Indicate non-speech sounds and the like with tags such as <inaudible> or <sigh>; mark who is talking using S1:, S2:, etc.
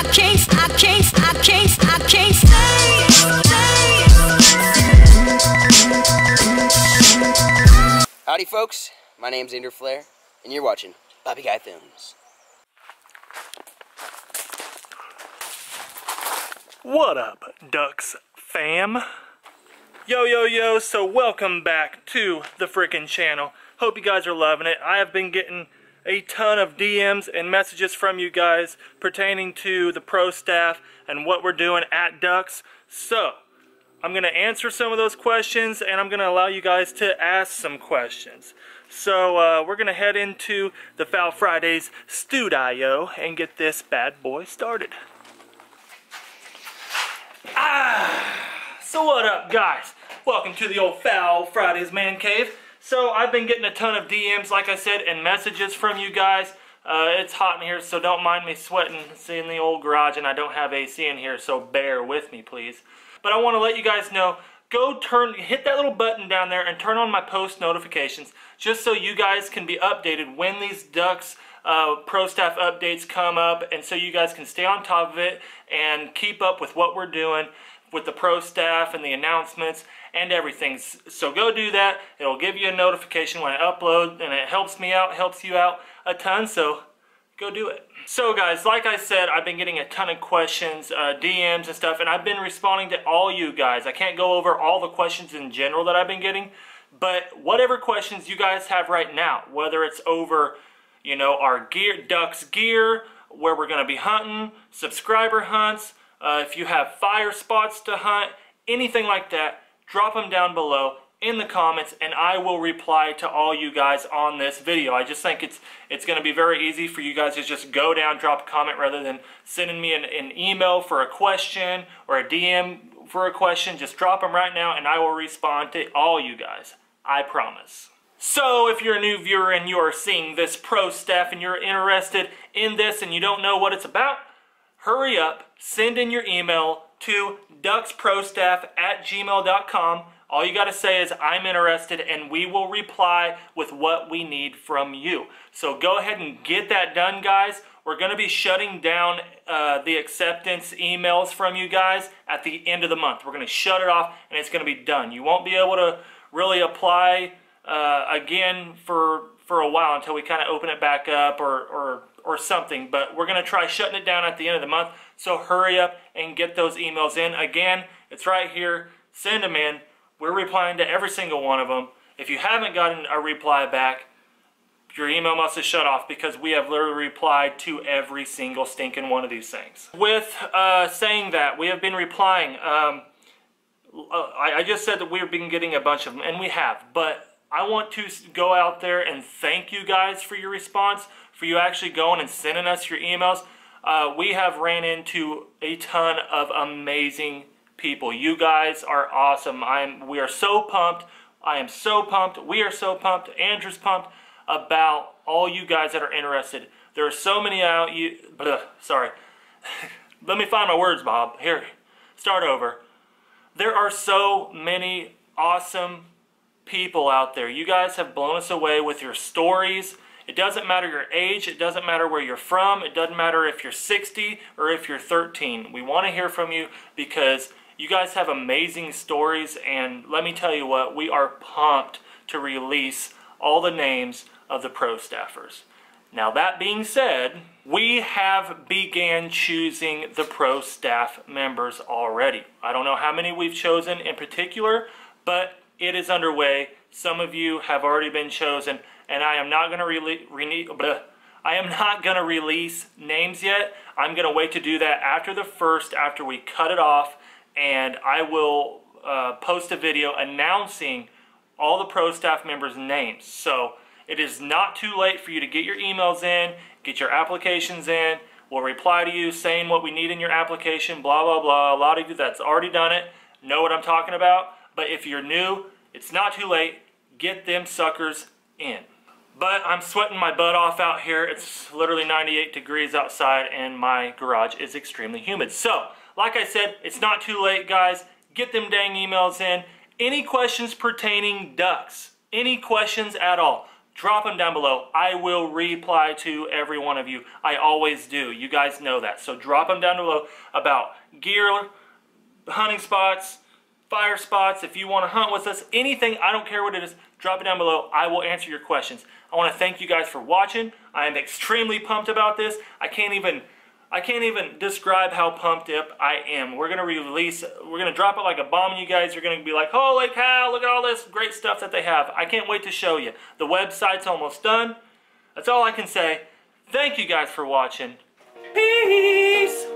S1: I can't, I can't, I can't, I can't stay, stay.
S2: Howdy folks, my name's Andrew Flair, and you're watching Bobby Guy Films.
S3: What up, Dux fam? Yo, yo, yo, so welcome back to the frickin' channel. Hope you guys are loving it. I have been getting a ton of DMs and messages from you guys pertaining to the pro staff and what we're doing at Dux. So, I'm going to answer some of those questions and I'm going to allow you guys to ask some questions. So, uh, we're going to head into the Fowl Fridays studio and get this bad boy started. Ah! So what up guys? Welcome to the old Fowl Fridays Man Cave. So I've been getting a ton of DMs like I said and messages from you guys. Uh, it's hot in here so don't mind me sweating. It's in the old garage and I don't have AC in here so bear with me please. But I want to let you guys know go turn hit that little button down there and turn on my post notifications just so you guys can be updated when these Dux uh, pro staff updates come up and so you guys can stay on top of it and keep up with what we're doing with the pro staff and the announcements and everything. So go do that. It'll give you a notification when I upload and it helps me out, helps you out a ton. So go do it. So guys, like I said, I've been getting a ton of questions, uh, DMs and stuff, and I've been responding to all you guys. I can't go over all the questions in general that I've been getting, but whatever questions you guys have right now, whether it's over, you know, our gear, Dux gear, where we're going to be hunting, subscriber hunts, uh, if you have fire spots to hunt, anything like that, drop them down below in the comments and I will reply to all you guys on this video. I just think it's it's going to be very easy for you guys to just go down, drop a comment rather than sending me an, an email for a question or a DM for a question. Just drop them right now and I will respond to all you guys. I promise. So if you're a new viewer and you are seeing this pro staff and you're interested in this and you don't know what it's about, hurry up, send in your email to duxprostaff at gmail.com. All you got to say is, I'm interested, and we will reply with what we need from you. So go ahead and get that done, guys. We're going to be shutting down uh, the acceptance emails from you guys at the end of the month. We're going to shut it off, and it's going to be done. You won't be able to really apply uh, again for for a while until we kind of open it back up or, or or something, but we're going to try shutting it down at the end of the month. So hurry up and get those emails in. Again, it's right here. Send them in. We're replying to every single one of them. If you haven't gotten a reply back, your email must have shut off because we have literally replied to every single stinking one of these things. With uh, saying that, we have been replying. Um, uh, I, I just said that we've been getting a bunch of them, and we have, but I want to go out there and thank you guys for your response for you actually going and sending us your emails. Uh, we have ran into a ton of amazing people. You guys are awesome. I'm. We are so pumped. I am so pumped. We are so pumped. Andrew's pumped about all you guys that are interested. There are so many out. You. Bleh, sorry. <laughs> Let me find my words, Bob. Here. Start over. There are so many awesome people out there. You guys have blown us away with your stories it doesn't matter your age, it doesn't matter where you're from, it doesn't matter if you're 60 or if you're 13. We want to hear from you because you guys have amazing stories and let me tell you what, we are pumped to release all the names of the pro staffers. Now that being said, we have began choosing the pro staff members already. I don't know how many we've chosen in particular, but it is underway. Some of you have already been chosen and I am not going to release. I am not going to release names yet. I'm going to wait to do that after the first, after we cut it off, and I will uh, post a video announcing all the pro staff members' names. So it is not too late for you to get your emails in, get your applications in. We'll reply to you saying what we need in your application, blah, blah, blah. A lot of you that's already done it know what I'm talking about. But if you're new, it's not too late. Get them suckers in. But I'm sweating my butt off out here. It's literally 98 degrees outside and my garage is extremely humid. So, like I said, it's not too late, guys. Get them dang emails in. Any questions pertaining Dux, any questions at all, drop them down below. I will reply to every one of you. I always do. You guys know that. So drop them down below about gear, hunting spots, fire spots. If you want to hunt with us, anything, I don't care what it is, drop it down below. I will answer your questions. I want to thank you guys for watching. I am extremely pumped about this. I can't even I can't even describe how pumped up I am. We're gonna release, we're gonna drop it like a bomb, you guys You're gonna be like, "Holy cow! Look at all this great stuff that they have." I can't wait to show you. The website's almost done. That's all I can say. Thank you guys for watching. Peace.